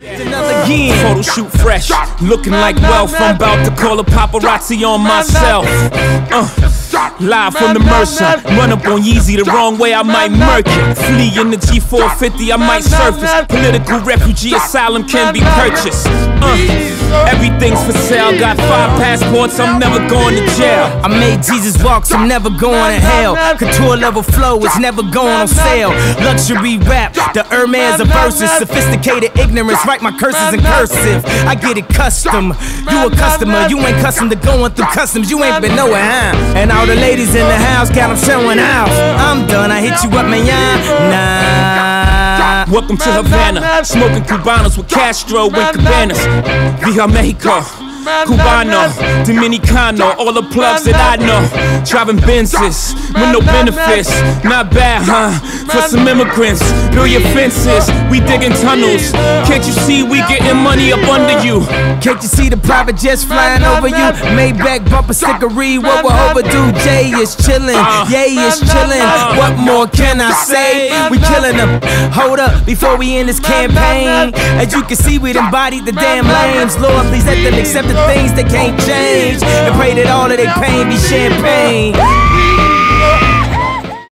It's another again. Photo shoot fresh, looking like wealth. I'm about to call a paparazzi on myself. Uh. Live from the Mercer, run up on Yeezy the wrong way, I might murk it. Flee in the G450, I might surface. Political refugee asylum can be purchased. Uh, everything's for sale, got five passports, I'm never going to jail. I made Jesus walks, I'm never going to hell. Couture level flow is never going on sale. Luxury rap, the Hermes of verses. Sophisticated ignorance, write my curses in I get it custom. You a customer, you ain't custom to going through customs, you ain't been nowhere, huh? And all the ladies in the house got them showing out. I'm done, I hit you up, man, nah. Welcome to Havana, smoking Cubanos with Castro and Cabanas. Via Mexico. Cubano, Dominicano, all the plugs that I know. Driving Benzes with no benefits. Not bad, huh? For some immigrants, build your fences. We digging tunnels. Can't you see we getting money up under you? Can't you see the private jets flying over you? Maybach bumper stickery, what we're overdue. Jay is chillin', uh. Yay is chillin'. What more can I say? We killin' them. Hold up, before we end this campaign. As you can see, we embodied the damn lames. Lord, please let them accept the things that can't change. And pray that all of their pain be champagne.